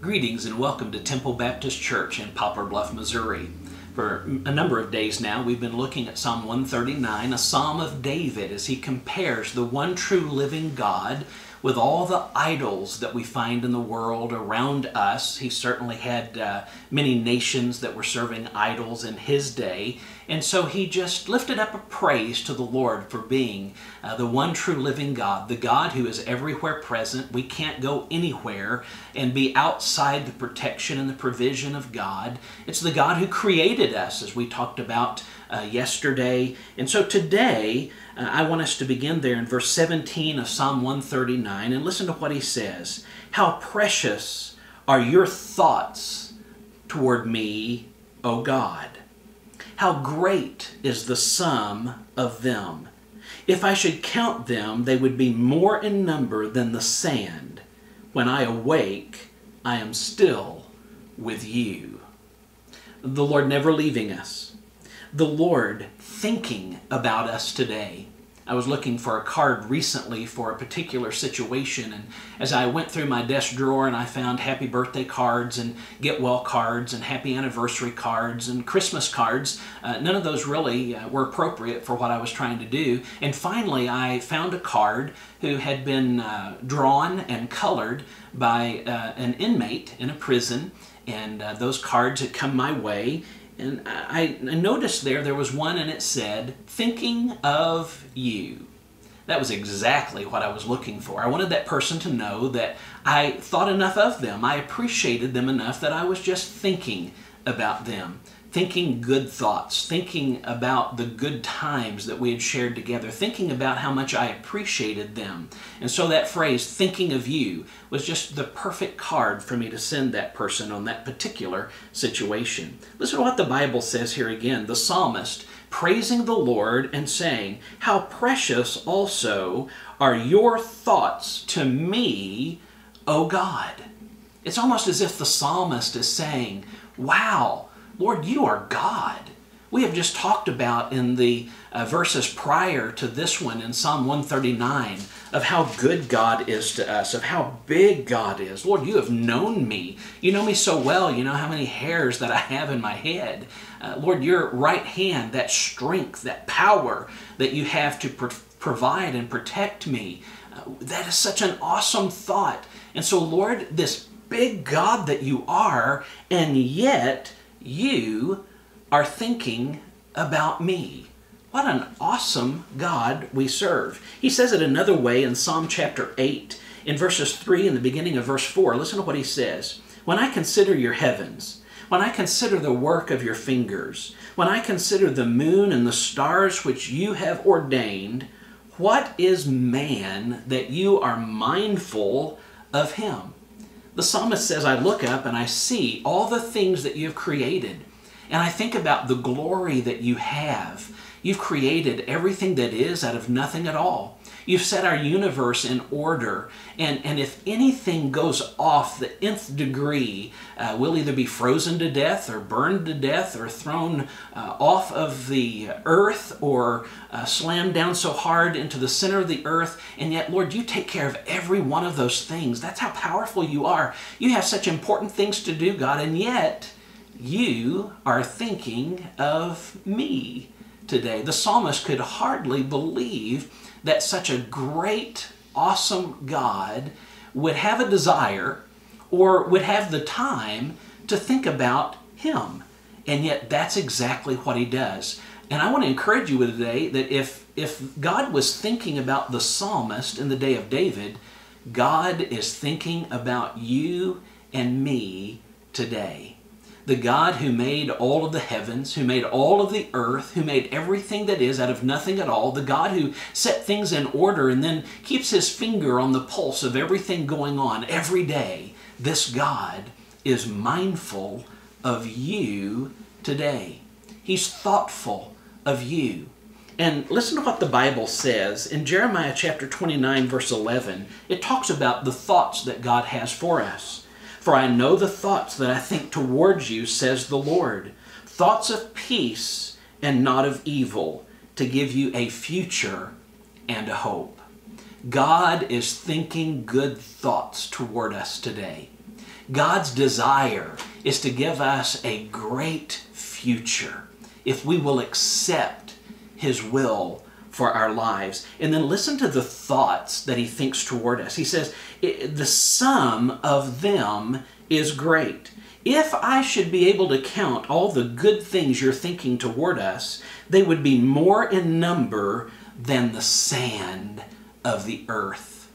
Greetings and welcome to Temple Baptist Church in Poplar Bluff, Missouri. For a number of days now, we've been looking at Psalm 139, a psalm of David, as he compares the one true living God with all the idols that we find in the world around us. He certainly had uh, many nations that were serving idols in his day. And so he just lifted up a praise to the Lord for being uh, the one true living God, the God who is everywhere present. We can't go anywhere and be outside the protection and the provision of God. It's the God who created us, as we talked about uh, yesterday. And so today, uh, I want us to begin there in verse 17 of Psalm 139 and listen to what he says. How precious are your thoughts toward me, O God. How great is the sum of them. If I should count them, they would be more in number than the sand. When I awake, I am still with you. The Lord never leaving us the Lord thinking about us today. I was looking for a card recently for a particular situation, and as I went through my desk drawer and I found happy birthday cards and get well cards and happy anniversary cards and Christmas cards, uh, none of those really uh, were appropriate for what I was trying to do. And finally, I found a card who had been uh, drawn and colored by uh, an inmate in a prison and uh, those cards had come my way and I, I noticed there, there was one and it said, thinking of you. That was exactly what I was looking for. I wanted that person to know that I thought enough of them. I appreciated them enough that I was just thinking about them thinking good thoughts, thinking about the good times that we had shared together, thinking about how much I appreciated them. And so that phrase, thinking of you, was just the perfect card for me to send that person on that particular situation. Listen to what the Bible says here again. The psalmist praising the Lord and saying, How precious also are your thoughts to me, O God. It's almost as if the psalmist is saying, Wow, Lord, you are God. We have just talked about in the uh, verses prior to this one in Psalm 139 of how good God is to us, of how big God is. Lord, you have known me. You know me so well. You know how many hairs that I have in my head. Uh, Lord, your right hand, that strength, that power that you have to pro- provide and protect me, uh, that is such an awesome thought. And so, Lord, this big God that you are, and yet, you are thinking about me. What an awesome God we serve. He says it another way in Psalm chapter 8, in verses 3 and the beginning of verse 4. Listen to what he says. When I consider your heavens, when I consider the work of your fingers, when I consider the moon and the stars which you have ordained, what is man that you are mindful of him? The psalmist says, I look up and I see all the things that you've created. And I think about the glory that you have. You've created everything that is out of nothing at all. You've set our universe in order. And, and if anything goes off the nth degree, uh, we'll either be frozen to death or burned to death or thrown uh, off of the earth or uh, slammed down so hard into the center of the earth. And yet, Lord, you take care of every one of those things. That's how powerful you are. You have such important things to do, God, and yet you are thinking of me today. The psalmist could hardly believe that such a great, awesome God would have a desire or would have the time to think about Him. And yet, that's exactly what He does. And I want to encourage you today that if, if God was thinking about the psalmist in the day of David, God is thinking about you and me today the God who made all of the heavens, who made all of the earth, who made everything that is out of nothing at all, the God who set things in order and then keeps his finger on the pulse of everything going on every day, this God is mindful of you today. He's thoughtful of you. And listen to what the Bible says in Jeremiah chapter 29, verse 11. It talks about the thoughts that God has for us. For I know the thoughts that I think towards you, says the Lord thoughts of peace and not of evil, to give you a future and a hope. God is thinking good thoughts toward us today. God's desire is to give us a great future if we will accept His will for our lives. And then listen to the thoughts that He thinks toward us. He says, The sum of them is great. If I should be able to count all the good things you're thinking toward us, they would be more in number than the sand of the earth.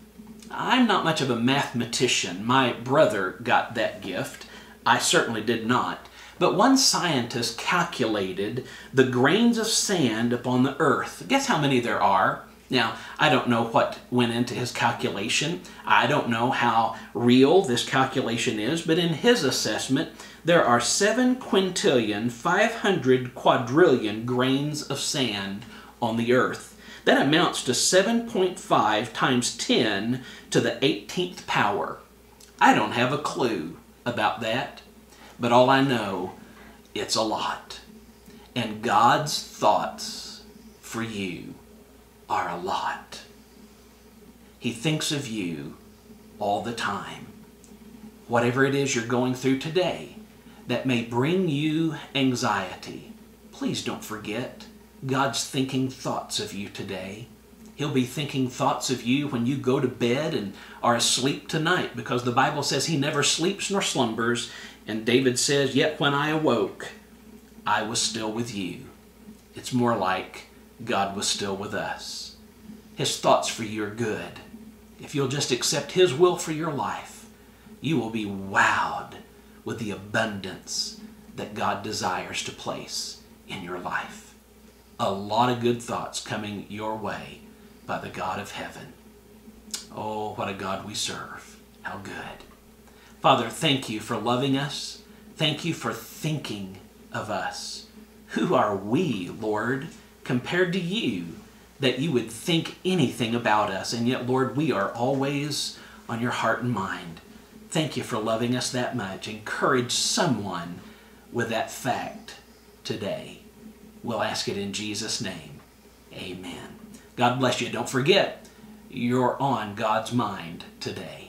I'm not much of a mathematician. My brother got that gift. I certainly did not. But one scientist calculated the grains of sand upon the earth. Guess how many there are? Now, I don't know what went into his calculation. I don't know how real this calculation is, but in his assessment, there are 7 quintillion, 500 quadrillion grains of sand on the earth. That amounts to 7.5 times 10 to the 18th power. I don't have a clue about that, but all I know, it's a lot. And God's thoughts for you are a lot. He thinks of you all the time. Whatever it is you're going through today that may bring you anxiety, please don't forget God's thinking thoughts of you today. He'll be thinking thoughts of you when you go to bed and are asleep tonight because the Bible says he never sleeps nor slumbers. And David says, Yet when I awoke, I was still with you. It's more like God was still with us. His thoughts for you are good. If you'll just accept His will for your life, you will be wowed with the abundance that God desires to place in your life. A lot of good thoughts coming your way by the God of heaven. Oh, what a God we serve. How good. Father, thank you for loving us. Thank you for thinking of us. Who are we, Lord? compared to you that you would think anything about us. And yet, Lord, we are always on your heart and mind. Thank you for loving us that much. Encourage someone with that fact today. We'll ask it in Jesus' name. Amen. God bless you. Don't forget, you're on God's mind today.